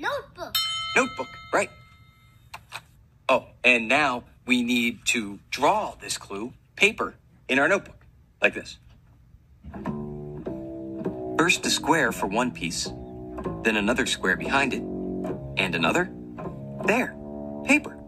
Notebook. Notebook, right. Oh, and now we need to draw this clue, paper, in our notebook, like this. First a square for one piece, then another square behind it, and another. There, paper.